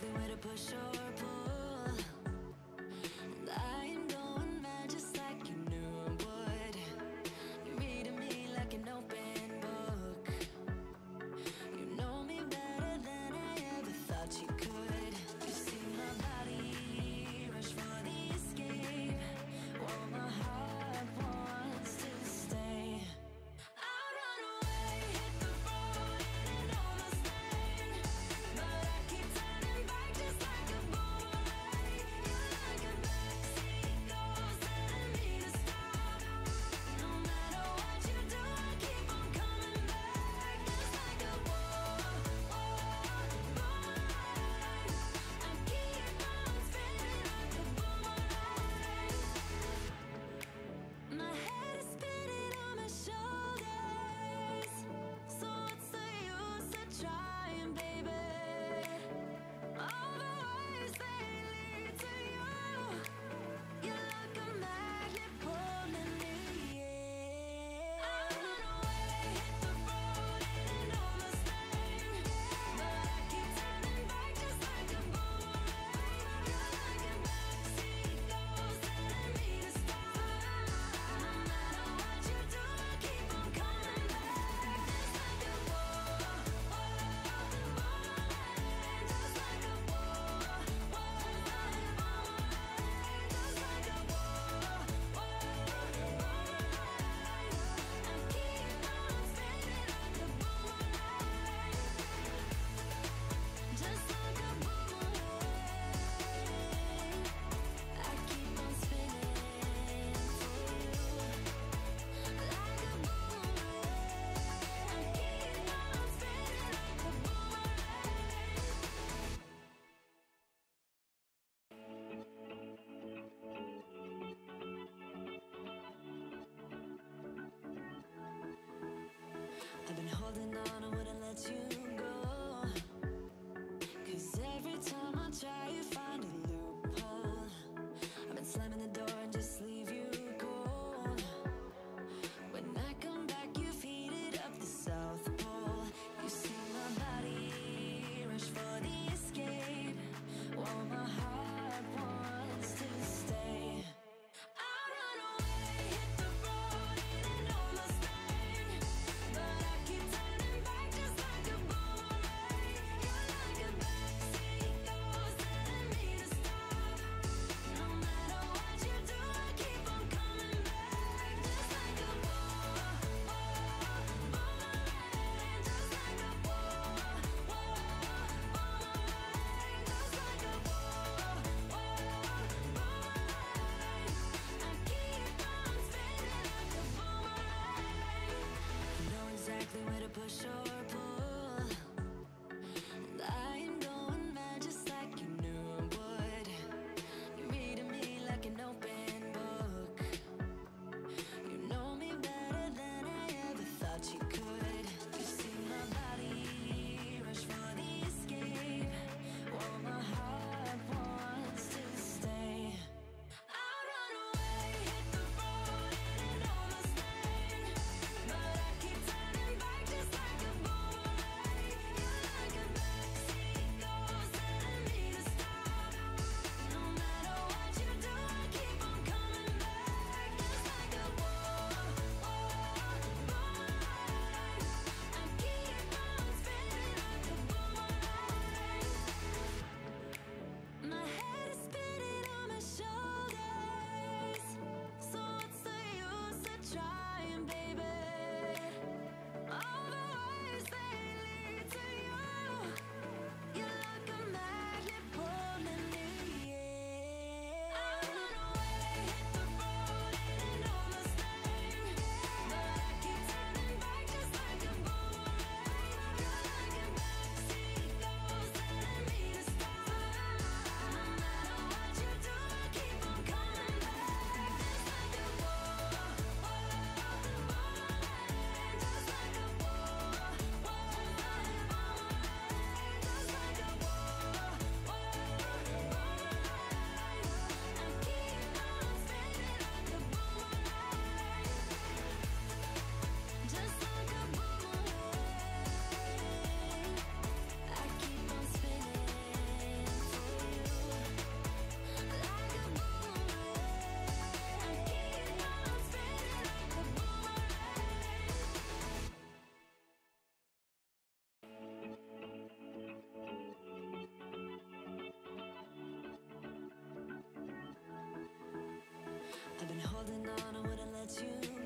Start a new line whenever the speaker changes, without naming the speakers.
Something way to push or pull. holding on, I wouldn't let you sure. I've been holding on, I wouldn't let you